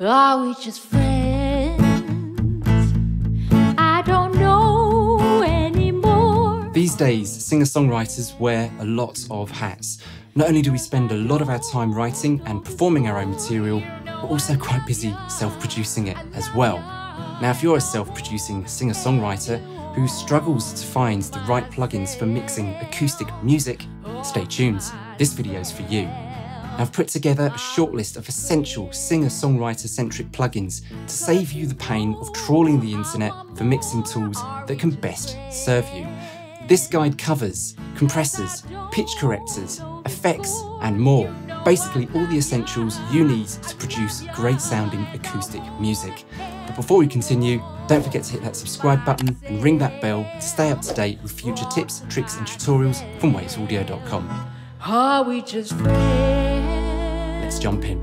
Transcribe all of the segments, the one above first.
Are we just friends? I don't know anymore. These days, singer songwriters wear a lot of hats. Not only do we spend a lot of our time writing and performing our own material, we're also quite busy self producing it as well. Now, if you're a self producing singer songwriter who struggles to find the right plugins for mixing acoustic music, stay tuned. This video's for you. I've put together a shortlist of essential singer-songwriter centric plugins to save you the pain of trawling the internet for mixing tools that can best serve you. This guide covers compressors, pitch correctors, effects, and more. Basically, all the essentials you need to produce great sounding acoustic music. But before we continue, don't forget to hit that subscribe button and ring that bell to stay up to date with future tips, tricks, and tutorials from wavesaudio.com. Are we just friends? Let's jump in.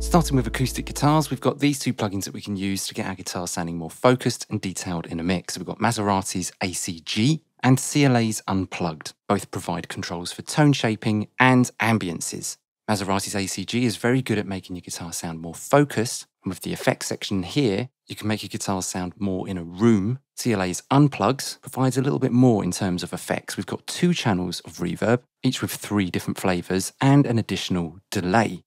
Starting with acoustic guitars, we've got these two plugins that we can use to get our guitar sounding more focused and detailed in a mix. We've got Maserati's ACG and CLA's Unplugged. Both provide controls for tone shaping and ambiances. Maserati's ACG is very good at making your guitar sound more focused, and with the effects section here, you can make your guitar sound more in a room. CLA's Unplugged provides a little bit more in terms of effects. We've got two channels of reverb, each with three different flavours, and an additional delay.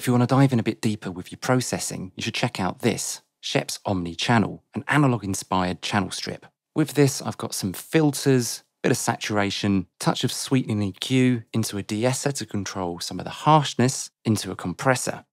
If you want to dive in a bit deeper with your processing, you should check out this Scheps Omni Channel, an analog inspired channel strip. With this, I've got some filters, a bit of saturation, touch of sweetening EQ into a de-esser to control some of the harshness into a compressor.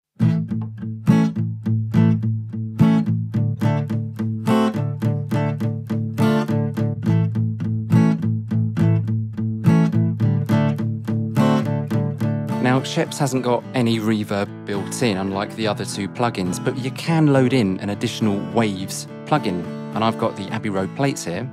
Now, Scheps hasn't got any reverb built in, unlike the other two plugins, but you can load in an additional Waves plugin. And I've got the Abbey Road plates here.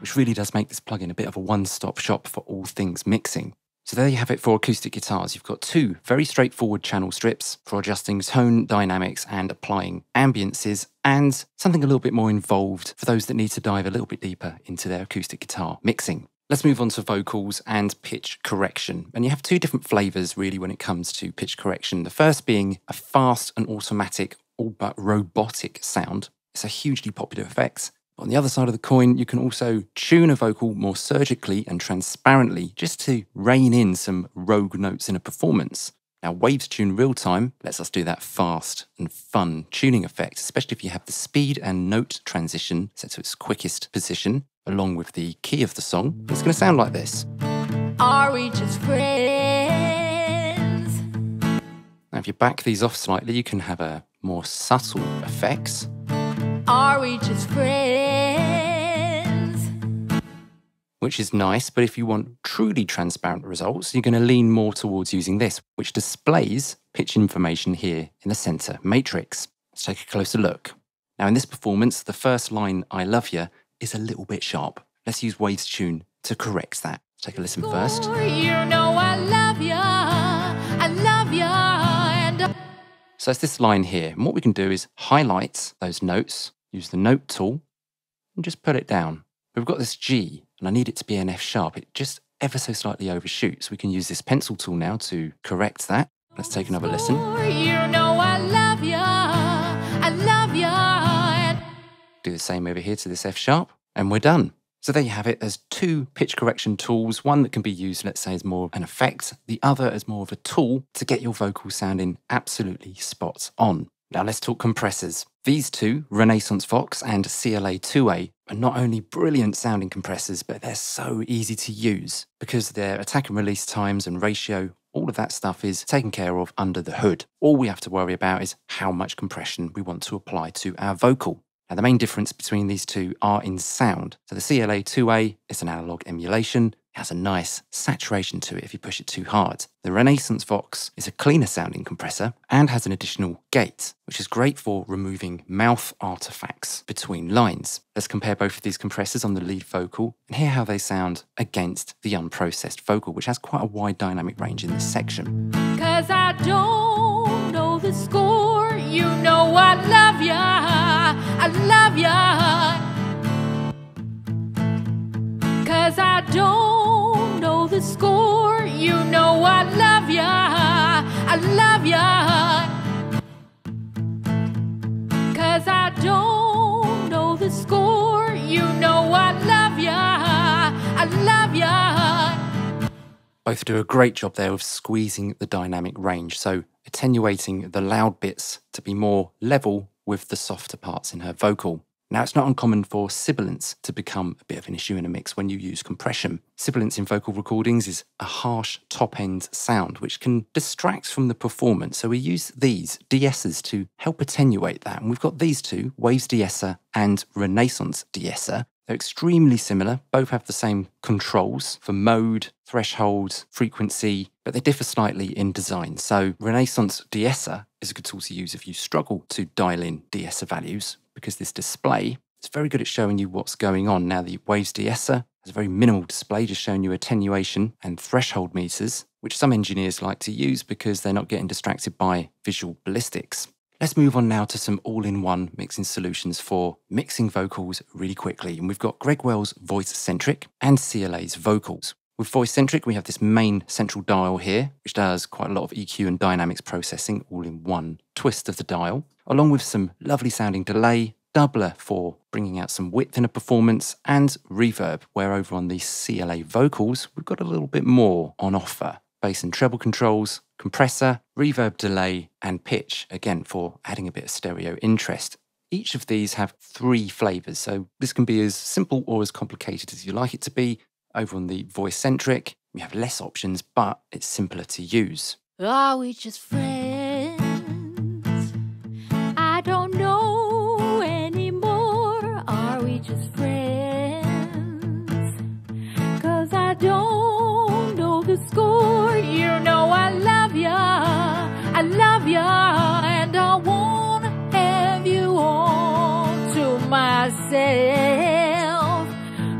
Which really does make this plugin a bit of a one stop shop for all things mixing. So there you have it for acoustic guitars. You've got two very straightforward channel strips for adjusting tone dynamics and applying ambiances, and something a little bit more involved for those that need to dive a little bit deeper into their acoustic guitar mixing. Let's move on to vocals and pitch correction. And you have two different flavors really when it comes to pitch correction. The first being a fast and automatic, all but robotic sound. It's a hugely popular effect. On the other side of the coin, you can also tune a vocal more surgically and transparently just to rein in some rogue notes in a performance. Now, Waves Tune Real Time lets us do that fast and fun tuning effect, especially if you have the speed and note transition set to its quickest position, along with the key of the song. It's going to sound like this. Are we just friends? Now, if you back these off slightly, you can have a more subtle effects. Are we just friends? Which is nice, but if you want truly transparent results, you're going to lean more towards using this, which displays pitch information here in the center matrix. Let's take a closer look. Now, in this performance, the first line, I love you, is a little bit sharp. Let's use Waves Tune to correct that. Let's take a listen first. You know I love ya. I love ya. So it's this line here. And what we can do is highlight those notes, use the note tool, and just put it down. We've got this G, and I need it to be an F sharp. It just ever so slightly overshoots. We can use this pencil tool now to correct that. Let's take another listen. you know I love ya. I love ya. Do the same over here to this F sharp, and we're done. So there you have it. There's two pitch correction tools. One that can be used, let's say, as more of an effect. The other as more of a tool to get your vocal sounding absolutely spot on. Now let's talk compressors. These two, Renaissance Vox and CLA 2A, are not only brilliant sounding compressors, but they're so easy to use because their attack and release times and ratio, all of that stuff is taken care of under the hood. All we have to worry about is how much compression we want to apply to our vocal. Now, the main difference between these two are in sound. So the CLA 2A is an analog emulation, It has a nice saturation to it if you push it too hard. The Renaissance Vox is a cleaner sounding compressor and has an additional gate, which is great for removing mouth artifacts between lines. Let's compare both of these compressors on the lead vocal and hear how they sound against the unprocessed vocal, which has quite a wide dynamic range in this section. Cause I don't know the score. You know I love ya. I love ya. Cause I don't the score. You know I love ya. I love ya. Cause I don't know the score. You know I love ya. I love ya. Both do a great job there of squeezing the dynamic range, so attenuating the loud bits to be more level with the softer parts in her vocal. Now, it's not uncommon for sibilance to become a bit of an issue in a mix when you use compression. Sibilance in vocal recordings is a harsh top end sound which can distract from the performance. So we use these de-essers to help attenuate that. And we've got these two, Waves de-esser and Renaissance de-esser. They're extremely similar, both have the same controls for mode, threshold, frequency, but they differ slightly in design. So Renaissance de-esser is a good tool to use if you struggle to dial in de-esser values, because this display is very good at showing you what's going on. Now, the Waves de-esser has a very minimal display, just showing you attenuation and threshold meters, which some engineers like to use because they're not getting distracted by visual ballistics. Let's move on now to some all in one mixing solutions for mixing vocals really quickly. And we've got Greg Wells Voice Centric and CLA's vocals. With Voice Centric, we have this main central dial here, which does quite a lot of EQ and dynamics processing all in one twist of the dial, along with some lovely sounding delay, doubler for bringing out some width in a performance, and reverb, where over on the CLA vocals, we've got a little bit more on offer. Bass and treble controls, compressor, reverb delay, and pitch, again for adding a bit of stereo interest. Each of these have three flavors, so this can be as simple or as complicated as you like it to be. Over on the voice centric, we have less options, but it's simpler to use. Are we just friends? I don't know anymore. Are we just friends? Cause I don't know the score. You know I love ya. I love ya. And I wanna have you all to myself.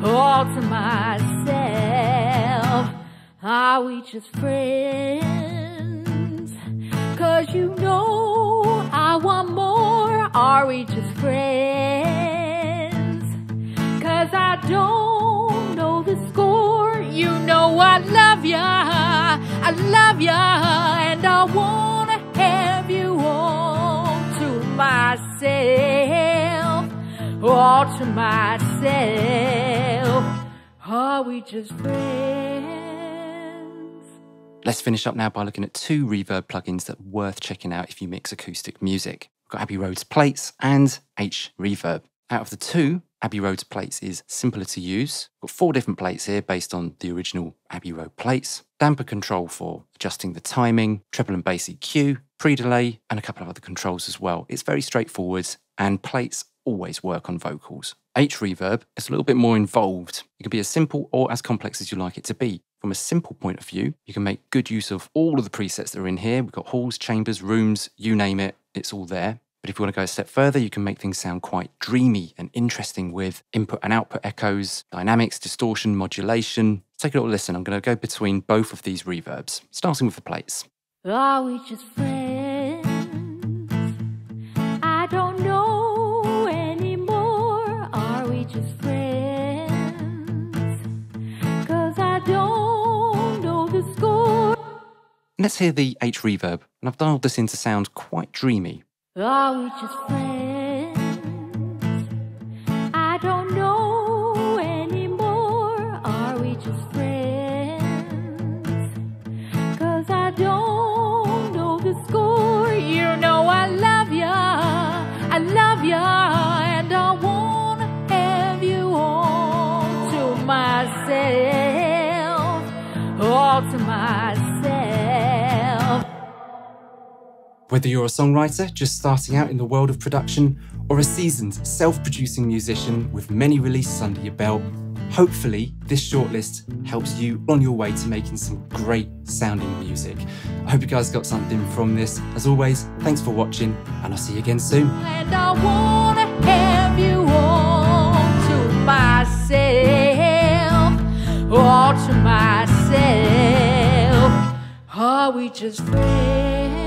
All to myself. Are we just friends? Cause you know I want more. Are we just friends? Cause I don't know the score. You know I love ya. I love ya. And I wanna have you all to myself. All to myself. Are we just friends? Let's finish up now by looking at two reverb plugins that are worth checking out if you mix acoustic music. We've got Abbey Road's Plates and H Reverb. Out of the two, Abbey Road's Plates is simpler to use. We've got four different plates here based on the original Abbey Road plates. Damper control for adjusting the timing, treble and bass EQ, pre-delay, and a couple of other controls as well. It's very straightforward, and plates always work on vocals. H Reverb is a little bit more involved. It can be as simple or as complex as you like it to be. From a simple point of view, you can make good use of all of the presets that are in here. We've got halls, chambers, rooms, you name it, it's all there. But if you want to go a step further, you can make things sound quite dreamy and interesting with input and output echoes, dynamics, distortion, modulation. Take a little listen. I'm going to go between both of these reverbs, starting with the plates. Let's hear the H reverb, and I've dialed this in to sound quite dreamy. Are Whether you're a songwriter just starting out in the world of production, or a seasoned self producing musician with many releases under your belt, Hopefully, this shortlist helps you on your way to making some great sounding music. I hope you guys got something from this. As always, thanks for watching, and I'll see you again soon. Are we just friends?